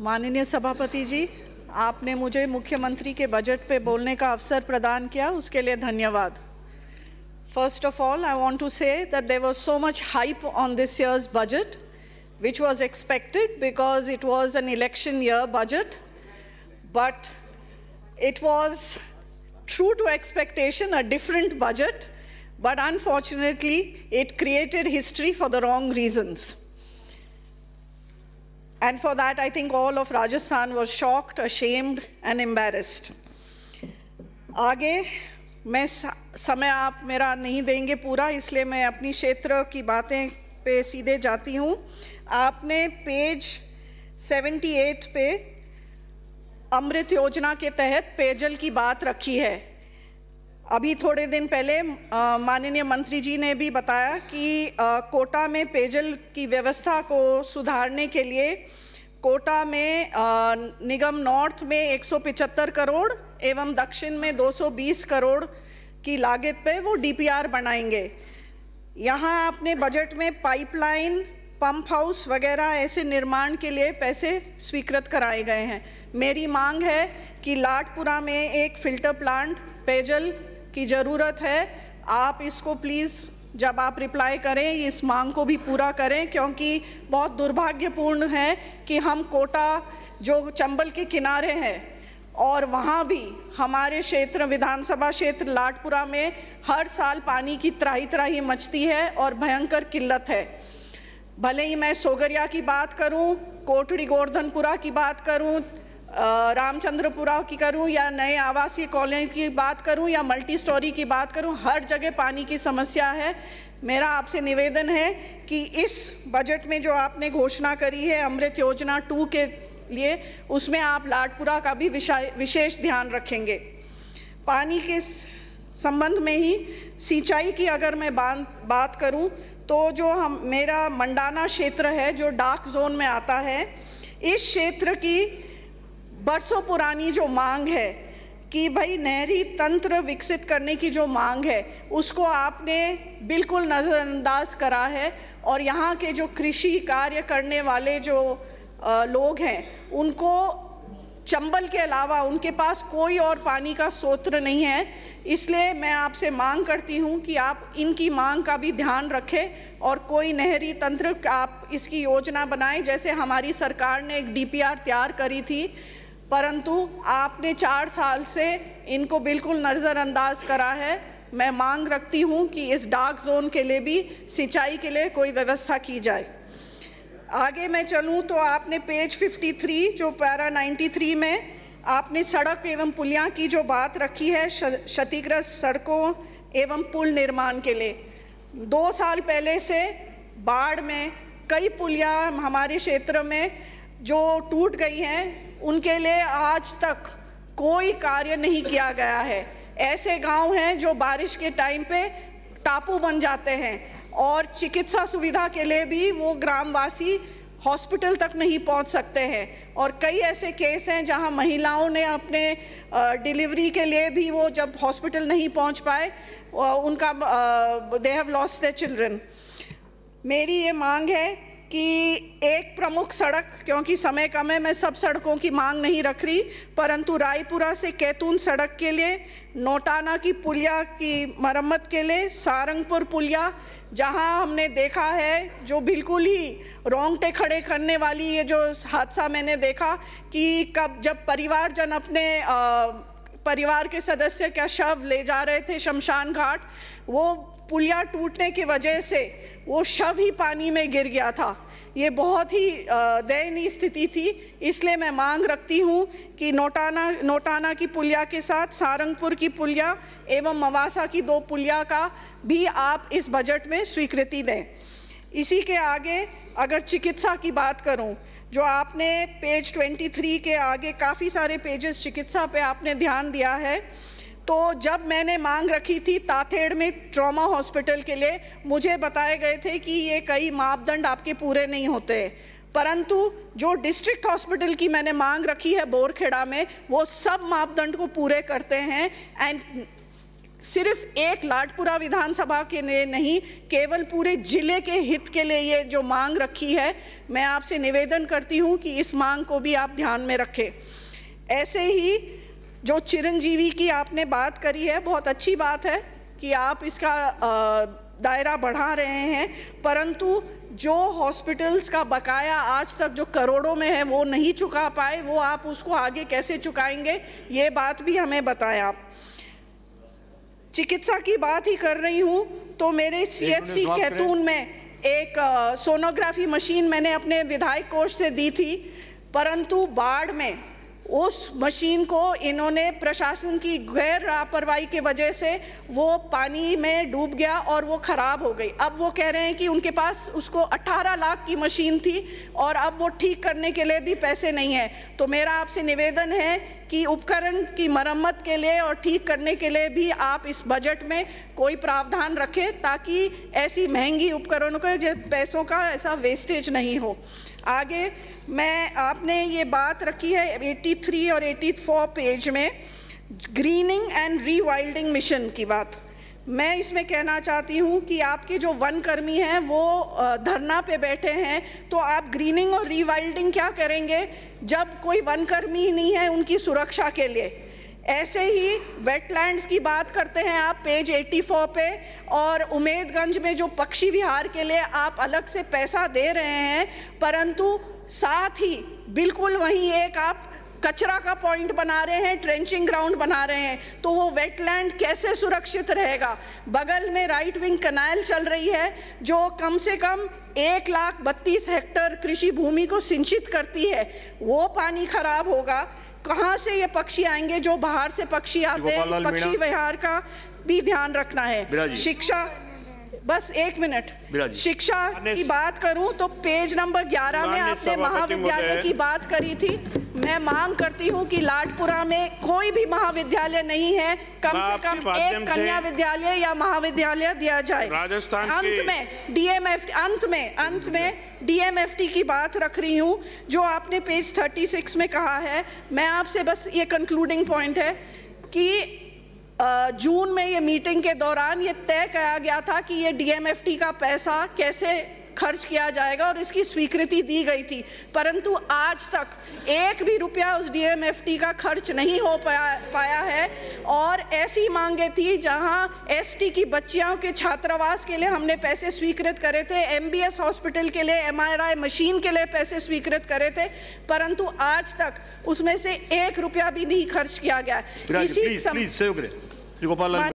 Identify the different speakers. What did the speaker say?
Speaker 1: माननीय सभापति जी, आपने मुझे मुख्यमंत्री के बजट पे बोलने का अवसर प्रदान किया, उसके लिए धन्यवाद। First of all I want to say that there was so much hype on this year's budget which was expected because it was an election year budget but it was true to expectation a different budget but unfortunately it created history for the wrong reasons And for that, I think all of Rajasthan was shocked, ashamed, and embarrassed. आगे मैं समय आप मेरा नहीं देंगे पूरा इसलिए मैं अपनी क्षेत्र की बातें पे सीधे जाती हूँ आपने पेज 78 पे अमृत योजना के तहत पेयजल की बात रखी है अभी थोड़े दिन पहले माननीय मंत्री जी ने भी बताया कि आ, कोटा में पेयजल की व्यवस्था को सुधारने के लिए कोटा में आ, निगम नॉर्थ में 175 करोड़ एवं दक्षिण में 220 करोड़ की लागत पे वो डीपीआर बनाएँगे। यहाँ आपने बजट में पाइपलाइन पंप हाउस वगैरह ऐसे निर्माण के लिए पैसे स्वीकृत कराए गए हैं। मेरी मांग है कि लाटपुरा में एक फ़िल्टर प्लांट पेयजल की ज़रूरत है। आप इसको प्लीज़ जब आप रिप्लाई करें इस मांग को भी पूरा करें क्योंकि बहुत दुर्भाग्यपूर्ण है कि हम कोटा जो चंबल के किनारे हैं और वहाँ भी हमारे क्षेत्र विधानसभा क्षेत्र लाटपुरा में हर साल पानी की त्राही त्राही मचती है और भयंकर किल्लत है। भले ही मैं सोगरिया की बात करूँ, कोटड़ी गोवर्धनपुरा की बात करूँ, रामचंद्रपुरा की करूँ या नए आवासीय कॉलोनी की बात करूँ या मल्टी स्टोरी की बात करूँ, हर जगह पानी की समस्या है। मेरा आपसे निवेदन है कि इस बजट में जो आपने घोषणा करी है अमृत योजना टू के लिए, उसमें आप लाडपुरा का भी विशेष ध्यान रखेंगे। पानी के संबंध में ही सिंचाई की अगर मैं बात करूँ तो जो हम, मेरा मंडाना क्षेत्र है, जो डार्क जोन में आता है, इस क्षेत्र की बरसों पुरानी जो मांग है कि भाई नहरी तंत्र विकसित करने की जो मांग है, उसको आपने बिल्कुल नज़रअंदाज करा है और यहाँ के जो कृषि कार्य करने वाले जो लोग हैं, उनको चंबल के अलावा उनके पास कोई और पानी का सोत्र नहीं है। इसलिए मैं आपसे मांग करती हूँ कि आप इनकी मांग का भी ध्यान रखें और कोई नहरी तंत्र आप इसकी योजना बनाएँ। जैसे हमारी सरकार ने एक डीपीआर तैयार करी थी परंतु आपने चार साल से इनको बिल्कुल नज़रअंदाज करा है। मैं मांग रखती हूँ कि इस डार्क जोन के लिए भी सिंचाई के लिए कोई व्यवस्था की जाए। आगे मैं चलूँ तो आपने पेज 53 जो पैरा 93 में आपने सड़क एवं पुलिया की जो बात रखी है क्षतिग्रस्त सड़कों एवं पुल निर्माण के लिए। दो साल पहले से बाढ़ में कई पुलिया हमारे क्षेत्र में जो टूट गई हैं उनके लिए आज तक कोई कार्य नहीं किया गया है। ऐसे गाँव हैं जो बारिश के टाइम पे टापू बन जाते हैं और चिकित्सा सुविधा के लिए भी वो ग्रामवासी हॉस्पिटल तक नहीं पहुँच सकते हैं। और कई ऐसे केस हैं जहाँ महिलाओं ने अपने डिलीवरी के लिए भी वो जब हॉस्पिटल नहीं पहुँच पाए उनका they have lost the children मेरी ये मांग है कि एक प्रमुख सड़क क्योंकि समय कम है मैं सब सड़कों की मांग नहीं रख रही परंतु रायपुरा से कैतून सड़क के लिए नोटाना की पुलिया की मरम्मत के लिए सारंगपुर पुलिया जहाँ हमने देखा है जो बिल्कुल ही रोंगटे खड़े करने वाली ये जो हादसा मैंने देखा कि कब जब परिवारजन अपने आ, परिवार के सदस्य का शव ले जा रहे थे शमशान घाट वो पुलिया टूटने की वजह से वो शव ही पानी में गिर गया था। ये बहुत ही दयनीय स्थिति थी। इसलिए मैं मांग रखती हूँ कि नोटाना नोटाना की पुलिया के साथ, सारंगपुर की पुलिया एवं मवासा की दो पुलिया का भी आप इस बजट में स्वीकृति दें। इसी के आगे अगर चिकित्सा की बात करूँ, जो आपने पेज 23 के आगे काफ़ी सारे पेजेस चिकित्सा पे आपने ध्यान दिया है तो जब मैंने मांग रखी थी ताथेड़ में ट्रॉमा हॉस्पिटल के लिए, मुझे बताए गए थे कि ये कई मापदंड आपके पूरे नहीं होते। परंतु जो डिस्ट्रिक्ट हॉस्पिटल की मैंने मांग रखी है बोरखेड़ा में, वो सब मापदंड को पूरे करते हैं। एंड सिर्फ़ एक लाडपुरा विधानसभा के लिए नहीं, केवल पूरे ज़िले के हित के लिए ये जो मांग रखी है, मैं आपसे निवेदन करती हूँ कि इस मांग को भी आप ध्यान में रखें। ऐसे ही जो चिरंजीवी की आपने बात करी है बहुत अच्छी बात है कि आप इसका दायरा बढ़ा रहे हैं। परंतु जो हॉस्पिटल्स का बकाया आज तक जो करोड़ों में है वो नहीं चुका पाए वो आप उसको आगे कैसे चुकाएँगे ये बात भी हमें बताएँ आप। चिकित्सा की बात ही कर रही हूँ तो मेरे सीएचसी कैतून में एक सोनोग्राफी मशीन मैंने अपने विधायक कोष से दी थी परंतु बाढ़ में उस मशीन को इन्होंने प्रशासन की गैर लापरवाही के वजह से वो पानी में डूब गया और वो ख़राब हो गई। अब वो कह रहे हैं कि उनके पास उसको 18 लाख की मशीन थी और अब वो ठीक करने के लिए भी पैसे नहीं है। तो मेरा आपसे निवेदन है कि उपकरण की मरम्मत के लिए और ठीक करने के लिए भी आप इस बजट में कोई प्रावधान रखें ताकि ऐसी महँगी उपकरणों का के पैसों का ऐसा वेस्टेज नहीं हो। आगे, मैं, आपने ये बात रखी है 83 और 84 पेज में ग्रीनिंग एंड रीवाइल्डिंग मिशन की बात। मैं इसमें कहना चाहती हूँ कि आपके जो वन कर्मी हैं, वो धरना पे बैठे हैं तो आप ग्रीनिंग और रीवाइल्डिंग क्या करेंगे? जब कोई वन कर्मी ही नहीं है उनकी सुरक्षा के लिए। ऐसे ही वेटलैंड्स की बात करते हैं आप पेज 84 पे, और उमेदगंज में जो पक्षी विहार के लिए आप अलग से पैसा दे रहे हैं, परंतु साथ ही बिल्कुल वहीं एक आप कचरा का पॉइंट बना रहे हैं ट्रेंचिंग ग्राउंड बना रहे हैं तो वो वेटलैंड कैसे सुरक्षित रहेगा? बगल में राइट विंग कनाल चल रही है जो कम से कम एक लाख बत्तीस हेक्टर कृषि भूमि को सिंचित करती है। वो पानी खराब होगा। कहाँ से ये पक्षी आएँगे? जो बाहर से पक्षी आते हैं पक्षी विहार का भी ध्यान रखना है। शिक्षा बस एक मिनट। शिक्षा की बात करूँ तो पेज नंबर 11 में आपने महाविद्यालय की बात करी थी। मैं मांग करती हूँ कि लाडपुरा में कोई भी महाविद्यालय नहीं है। कम से कम एक कन्या विद्यालय या महाविद्यालय दिया जाए।
Speaker 2: राजस्थान
Speaker 1: अंत में डीएमएफ अंत में अंत में डीएमएफटी की बात रख रही हूँ जो आपने पेज 36 में कहा है। मैं आपसे बस ये कंक्लूडिंग पॉइंट है कि जून में ये मीटिंग के दौरान ये तय किया गया था कि ये डीएमएफटी का पैसा कैसे खर्च किया जाएगा और इसकी स्वीकृति दी गई थी। परंतु आज तक एक भी रुपया उस डीएमएफटी का खर्च नहीं हो पाया पाया है। और ऐसी मांगे थी जहाँ एसटी की बच्चियों के छात्रावास के लिए हमने पैसे स्वीकृत करे थे एमबीएस हॉस्पिटल के लिए एमआरआई मशीन के लिए पैसे स्वीकृत करे थे। परंतु आज तक उसमें से एक रुपया भी नहीं खर्च किया गया।
Speaker 3: इसी सम... गोपाल